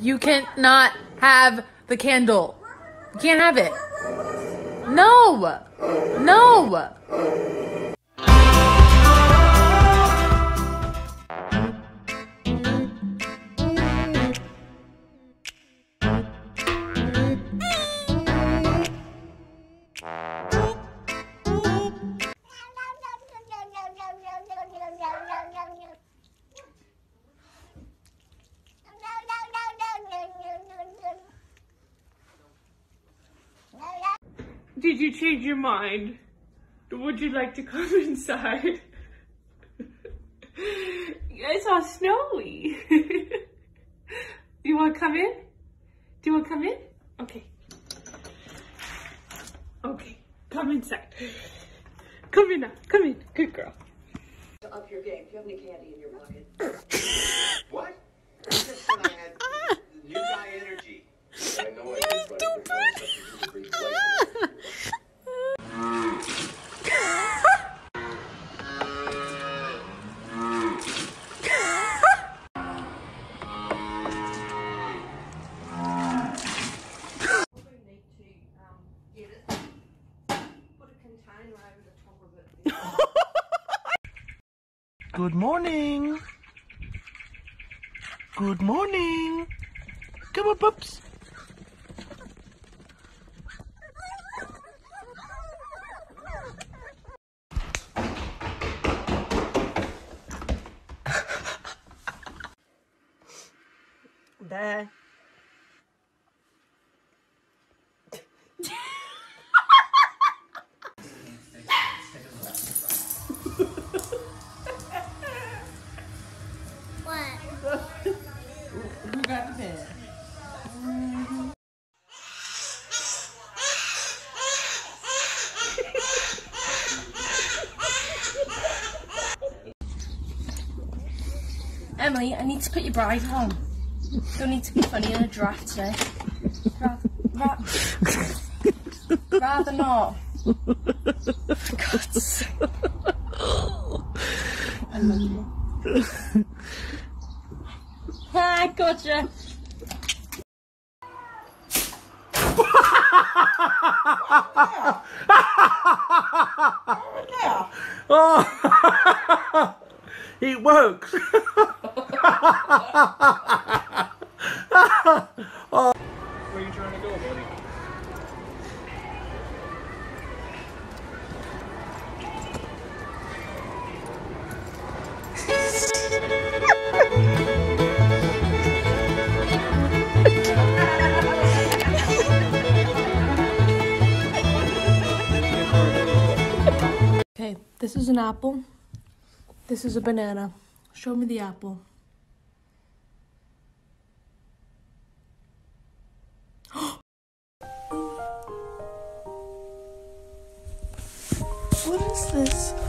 You cannot have the candle. You can't have it. No! No! Did you change your mind? Would you like to come inside? it's all snowy. you want to come in? Do you want to come in? Okay. Okay, come inside. Come in now. Come in. Good girl. to up your game. Do you have any candy in your pocket? what? I just said I had new guy energy. I had no idea what I was doing such a brief place. need to um, get it, put a container over the top of it. Good morning. Good morning. Come on, pups. Dad. Who got the bed? Emily, I need to put your bride on. Don't need to be funny in a draft today. Rather, ra- rather not. For God's sake. I love you. Ah, gotcha. Oh, it works. Where are you trying to go, buddy? This is an apple. This is a banana. Show me the apple. what is this?